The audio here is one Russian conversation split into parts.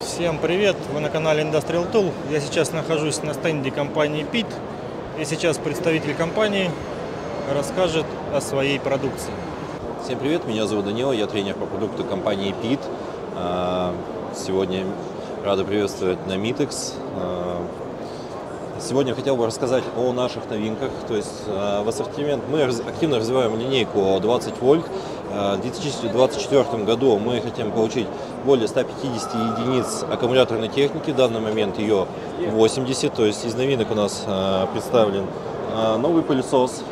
Всем привет! Вы на канале Industrial Tool. Я сейчас нахожусь на стенде компании PIT. И сейчас представитель компании расскажет о своей продукции. Всем привет, меня зовут Данила, я тренер по продукту компании PIT. А, Сегодня рада приветствовать на Mitex. А, Сегодня хотел бы рассказать о наших новинках. То есть а, в ассортимент мы активно развиваем линейку 20 вольт. А, В 2024 году мы хотим получить более 150 единиц аккумуляторной техники. В данный момент ее 80. То есть из новинок у нас а, представлен а, новый пылесос,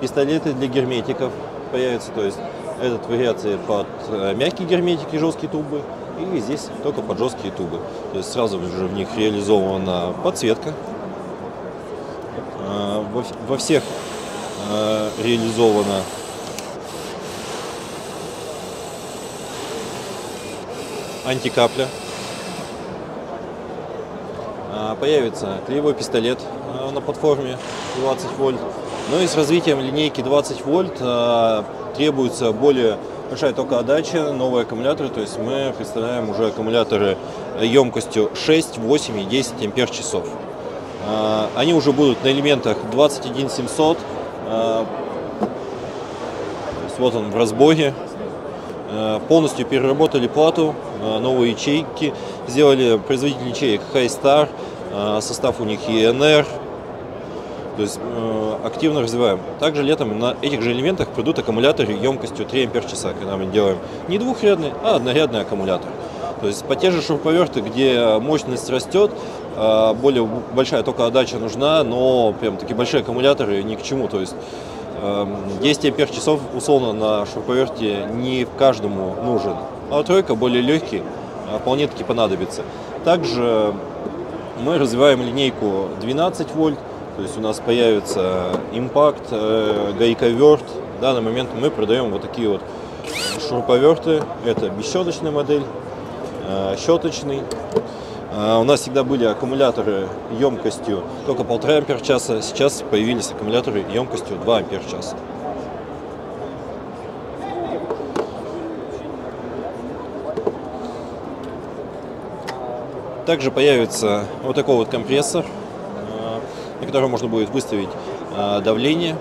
пистолеты для герметиков появятся. То есть этот вариации под э, мягкие герметики, жесткие трубы, и здесь только под жесткие трубы. То есть сразу же в них реализована подсветка. Во, вс- во всех реализована антикапля. А, Появится клеевой пистолет а, на платформе 20 вольт. Но и с развитием линейки 20 вольт а, требуется более большая токоотдача, новые аккумуляторы. То есть мы представляем уже аккумуляторы емкостью 6, 8 и 10 ампер часов. Они уже будут на элементах 21700. а, то есть вот он в разбоге. Э, Полностью переработали плату, новые ячейки, сделали производитель ячеек Highstar, э, состав у них ENR, то есть э, активно развиваем. Также летом на этих же элементах придут аккумуляторы емкостью 3 ампер часа, когда мы делаем не двухрядный, а однорядный аккумулятор. То есть по те же шуруповерты, где мощность растет, э, более большая только отдача нужна, но прям такие большие аккумуляторы ни к чему. То есть эм, 10 ампер часов условно на шуруповерте не каждому нужен. А тройка более легкий, э, вполне таки понадобится. Также мы развиваем линейку 12 вольт, то есть у нас появится импакт, э, гайковерт. В данный момент мы продаем вот такие вот шуруповерты. Это бесщеточная модель, э, щеточный. Э, У нас всегда были аккумуляторы емкостью только 1,5 ампер часа. Сейчас появились аккумуляторы емкостью 2 ампер часа. Также появится вот такой вот компрессор, э, на котором можно будет выставить э, давление.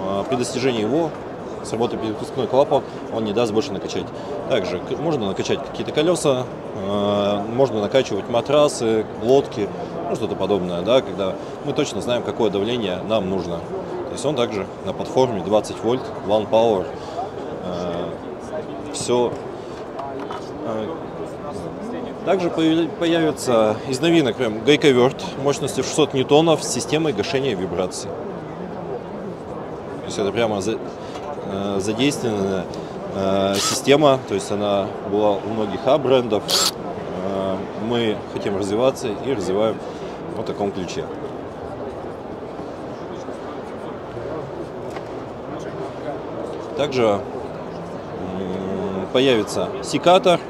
Э, При достижении его сработает перепускной клапан, он не даст больше накачать. Также можно накачать какие-то колеса, можно накачивать матрасы, лодки, ну что-то подобное, да, когда мы точно знаем, какое давление нам нужно. То есть он также на платформе 20 вольт, One Power, все также появи- появится из новинок прям гайковерт мощностью 600 ньютонов с системой гашения вибраций. То есть это прямо э, задействованная э, система, то есть она была у многих А-брендов. Э, Мы хотим развиваться и развиваем в таком ключе. Также появится секатор,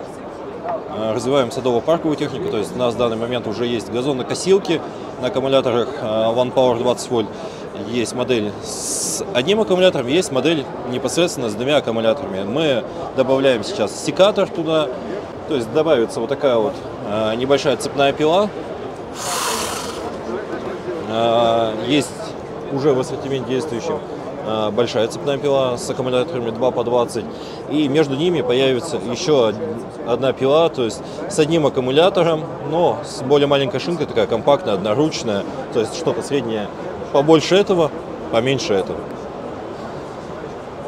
развиваем садово-парковую технику, то есть у нас в данный момент уже есть газонокосилки на аккумуляторах э, One Power 20 вольт. Есть модель с одним аккумулятором, есть модель непосредственно с двумя аккумуляторами. Мы добавляем сейчас секатор туда, то есть добавится вот такая вот э, небольшая цепная пила. Э, Есть уже в ассортименте действующем э, большая цепная пила с аккумуляторами 2 по 20. И между ними появится еще од- одна пила, то есть с одним аккумулятором, но с более маленькой шинкой, такая компактная, одноручная, то есть что-то среднее побольше этого, поменьше этого.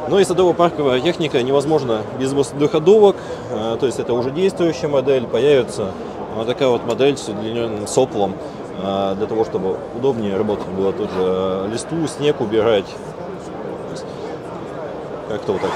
Ну и садово-парковая техника невозможно без воздуходувок, э, то есть это уже действующая модель, появится вот такая вот модель с удлиненным соплом, э, для того, чтобы удобнее работать было тут же э, листву, снег убирать. Как-то так.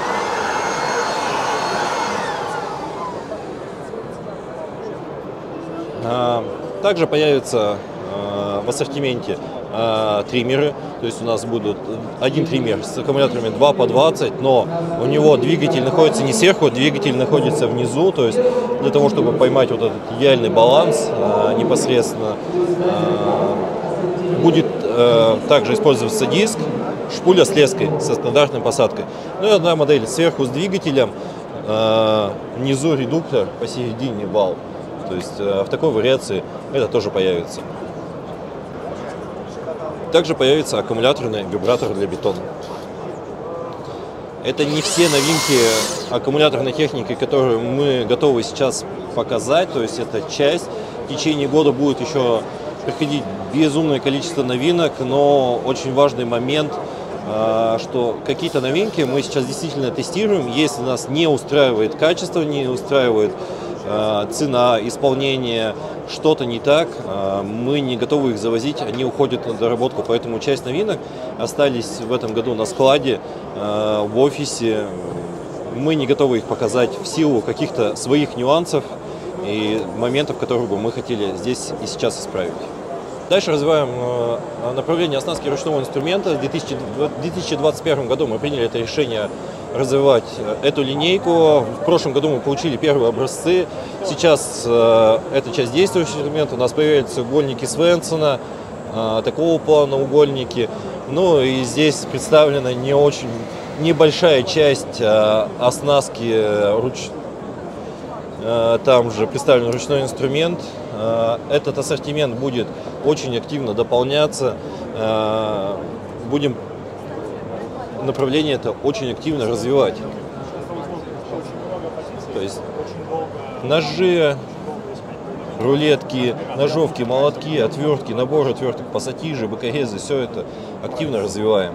А, Также появятся а, в ассортименте а, триммеры. То есть у нас будут один триммер с аккумуляторами 2 по 20, но у него двигатель находится не сверху, двигатель находится внизу. То есть для того, чтобы поймать вот этот идеальный баланс непосредственно, будет также использоваться диск, шпуля с леской со стандартной посадкой. Ну и одна модель сверху с двигателем э, внизу редуктор посередине вал. То есть э, в такой вариации это тоже появится. Также появится аккумуляторный вибратор для бетона. Это не все новинки аккумуляторной техники, которые мы готовы сейчас показать. То есть это часть. В течение года будет еще приходить безумное количество новинок, но очень важный момент, что какие-то новинки мы сейчас действительно тестируем. Если нас не устраивает качество, не устраивает а, цена, исполнение, что-то не так, а, мы не готовы их завозить, они уходят на доработку. Поэтому часть новинок остались в этом году на складе, в офисе. Мы не готовы их показать в силу каких-то своих нюансов и моментов, которые бы мы хотели здесь и сейчас исправить. Дальше развиваем э, направление оснастки ручного инструмента. В 2021 году мы приняли это решение развивать э, эту линейку. В прошлом году мы получили первые образцы. Сейчас э, это часть действующего инструмента. У нас появляются угольники Свенсона, такого плана угольники. Ну и здесь представлена не очень небольшая часть оснастки руч... Там же представлен ручной инструмент. Этот ассортимент будет очень активно дополняться. Э, будем направление это очень активно развивать. То есть ножи, рулетки, ножовки, молотки, отвертки, набор отверток, пассатижи, бокорезы, все это активно развиваем.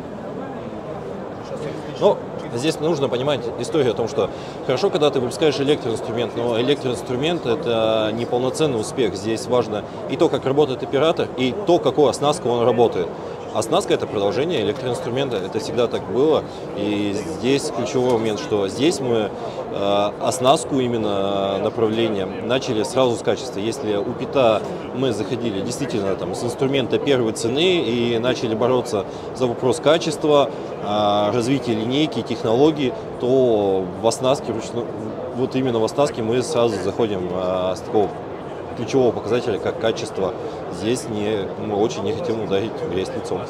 Но здесь нужно понимать историю о том, что хорошо, когда ты выпускаешь электроинструмент, но электроинструмент это не полноценный успех. Здесь важно и то, как работает оператор, и то, какой оснастка он работает. Оснастка – это продолжение электроинструмента, это всегда так было. И здесь ключевой момент, что здесь мы э, оснастку именно направления начали сразу с качества. Если у ПИТа мы заходили действительно там, с инструмента первой цены и начали бороться за вопрос качества, э, развития линейки, технологий, то в оснастке, вот именно в оснастке мы сразу заходим э, с такого ключевого показателя, как качество, здесь не, мы очень не хотим ударить в грязь лицом.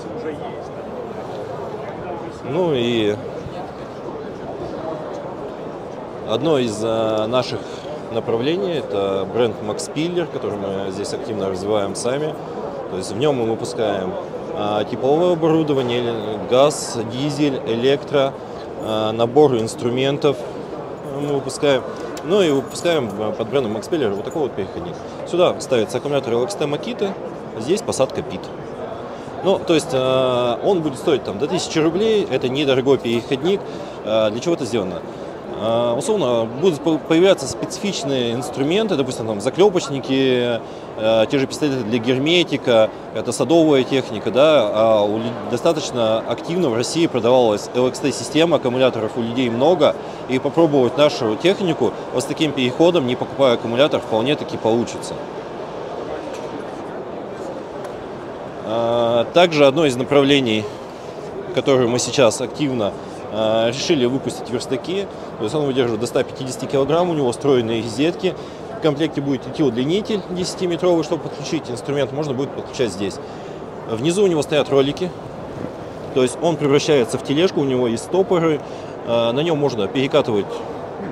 Ну и одно из э, наших направлений это бренд Max Piller, который мы здесь активно развиваем сами. То есть в нем мы выпускаем э, типовое оборудование, газ, дизель, электро, э, набор инструментов мы выпускаем. Ну и выпускаем э, под брендом Expeller вот такой вот переходник. Сюда ставится аккумулятор LXT Makita, здесь посадка PIT. Ну, то есть э, он будет стоить там до 1000 рублей, это недорогой переходник. Э, для чего это сделано? А, условно будут появляться специфичные инструменты, допустим, там заклепочники, э, те же пистолеты для герметика, это садовая техника, да, а достаточно активно в России продавалась LXT-система, аккумуляторов у людей много, и попробовать нашу технику вот с таким переходом, не покупая аккумулятор, вполне таки получится. А, также одно из направлений, которое мы сейчас активно решили выпустить верстаки, то есть он выдерживает до 150 килограмм, у него встроенные розетки, в комплекте будет идти удлинитель 10-метровый, чтобы подключить инструмент, можно будет подключать здесь. Внизу у него стоят ролики, то есть он превращается в тележку, у него есть стопоры, а, на нем можно перекатывать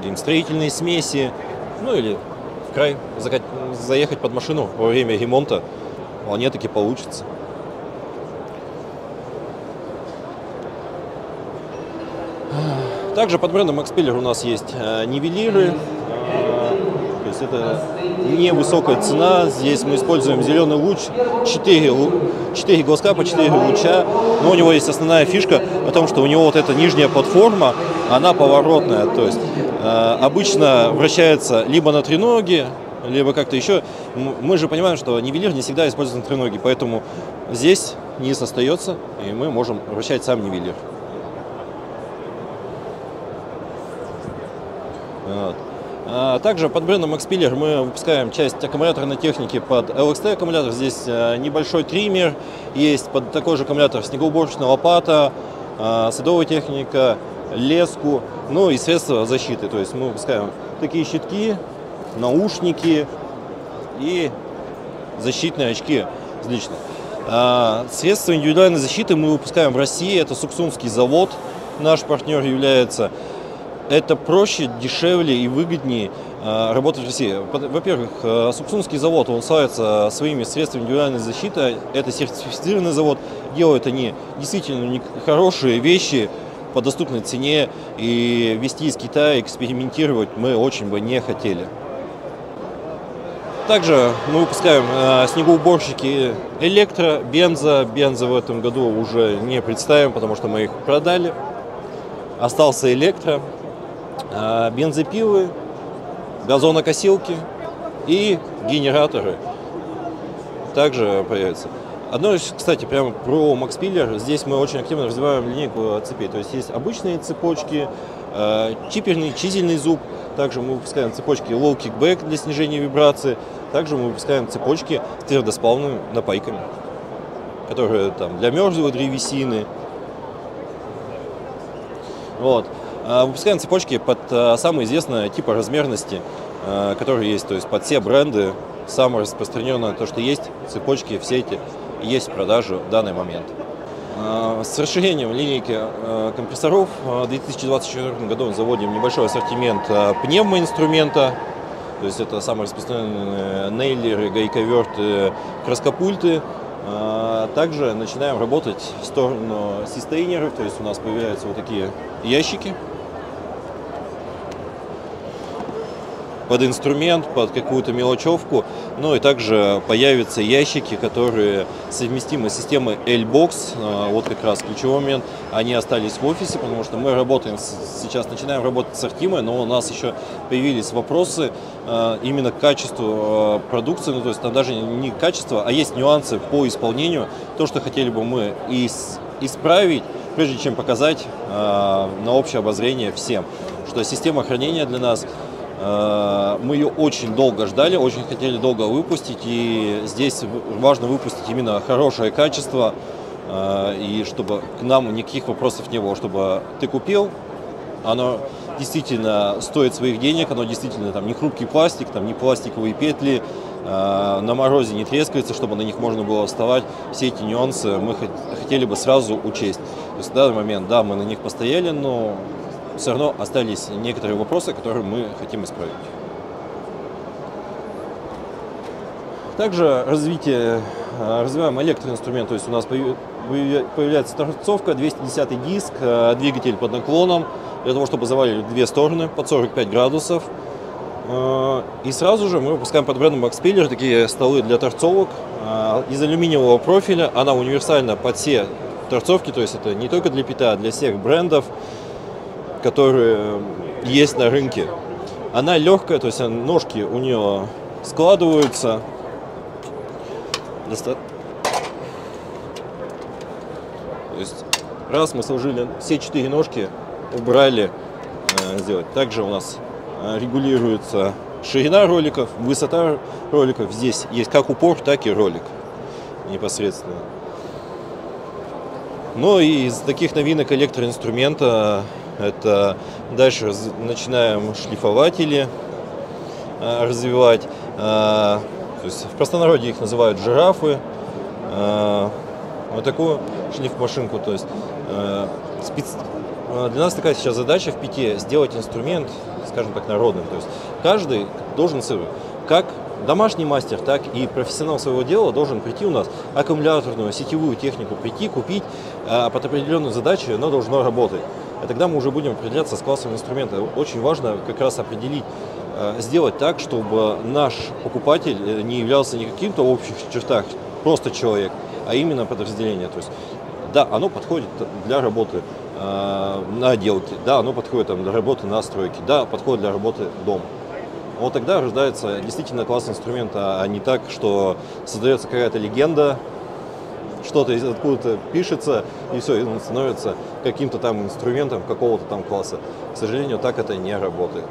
ну, строительные смеси, ну или в край заехать под машину во время ремонта, вполне таки получится. Также под брендом Xpeller у нас есть э, нивелиры. Э, то есть это невысокая цена. Здесь мы используем зеленый луч, 4, 4 глазка по 4 луча. Но у него есть основная фишка о том, что у него вот эта нижняя платформа, она поворотная. То есть э, обычно вращается либо на треноге, либо как-то еще. Мы же понимаем, что нивелир не всегда используется на треноге, поэтому здесь низ остается, и мы можем вращать сам нивелир. Вот. А также под брендом Xpeller мы выпускаем часть аккумуляторной техники под LXT аккумулятор. Здесь э, небольшой триммер, есть под такой же аккумулятор снегоуборочная лопата, э, садовая техника, леску, ну и средства защиты. То есть мы выпускаем такие щитки, наушники и защитные очки лично. А, средства индивидуальной защиты мы выпускаем в России. Это Суксунский завод, наш партнер является. Это проще, дешевле и выгоднее э, работать в России. Во-первых, э, Суксунский завод, он славится своими средствами индивидуальной защиты. Это сертифицированный завод. Делают они действительно хорошие вещи по доступной цене. И вести из Китая, экспериментировать мы очень бы не хотели. Также мы выпускаем э, снегоуборщики электро, бенза. Бенза в этом году уже не представим, потому что мы их продали. Остался электро. А, бензопилы, газонокосилки и генераторы также появятся. Одно, кстати, прямо про Max Piller. Здесь мы очень активно развиваем линейку цепей. То есть есть обычные цепочки, а, чиперный, чизельный зуб. Также мы выпускаем цепочки low kickback для снижения вибрации. Также мы выпускаем цепочки с твердосплавными напайками, которые там для мерзлой древесины. Вот. А, выпускаем цепочки под а, самые известные типы размерности, а, которые есть, то есть под все бренды. Самое распространенное то, что есть, цепочки в сети есть в продаже в данный момент. С расширением линейки компрессоров в 2024 году заводим небольшой ассортимент пневмоинструмента, то есть это самые распространенные нейлеры, гайковерты, краскопульты. Также начинаем работать в сторону систейнеров, то есть у нас появляются вот такие ящики, под инструмент, под какую-то мелочевку. Ну и также появятся ящики, которые совместимы с системой L-Box. А, вот как раз ключевой момент. Они остались в офисе, потому что мы работаем, сейчас начинаем работать с Артимой, но у нас еще появились вопросы а, именно к качеству а, продукции. Ну то есть там даже не качество, а есть нюансы по исполнению. То, что хотели бы мы исправить, прежде чем показать на общее обозрение всем, что система хранения для нас мы ее очень долго ждали, очень хотели долго выпустить, и здесь важно выпустить именно хорошее качество, э, и чтобы к нам никаких вопросов не было, чтобы ты купил, оно действительно стоит своих денег, оно действительно там не хрупкий пластик, там не пластиковые петли, э, на морозе не трескается, чтобы на них можно было вставать. Все эти нюансы мы хотели бы сразу учесть. То есть в данный момент, да, мы на них постояли, но все равно остались некоторые вопросы, которые мы хотим исправить. Также развитие, э, развиваем электроинструмент, то есть у нас появляется торцовка, 210 диск, э, двигатель под наклоном, для того, чтобы завалили две стороны под 45 градусов. Э, и сразу же мы выпускаем под брендом Maxpeller такие столы для торцовок из алюминиевого профиля. Она универсальна под все торцовки, то есть это не только для пита, а для всех брендов которые есть на рынке. Она легкая, то есть ножки у нее складываются. Доста... То есть раз мы сложили все четыре ножки, убрали, э, сделать. Также у нас э, регулируется ширина роликов, высота роликов. Здесь есть как упор, так и ролик непосредственно. Ну и из таких новинок электроинструмента это дальше начинаем шлифователи э, развивать. Э, то есть в простонародье их называют жирафы. Э, вот такую шлифмашинку. То есть спец... для нас такая сейчас задача в пяти сделать инструмент, скажем так, народным. То есть каждый должен как домашний мастер, так и профессионал своего дела должен прийти у нас аккумуляторную, сетевую технику прийти, купить, а под определенную задачу оно должно работать. И тогда мы уже будем определяться с классом инструмента. Очень важно как раз определить, э, сделать так, чтобы наш покупатель э, не являлся не каким-то общих чертах, просто человек, а именно подразделение. То есть, да, оно подходит для работы э, на отделке, да, оно подходит там, для работы на стройке, да, подходит для работы дома. Вот тогда рождается действительно класс инструмента, а не так, что создается какая-то легенда, что-то откуда-то пишется, и все, и он становится каким-то там инструментом какого-то там класса. К сожалению, так это не работает.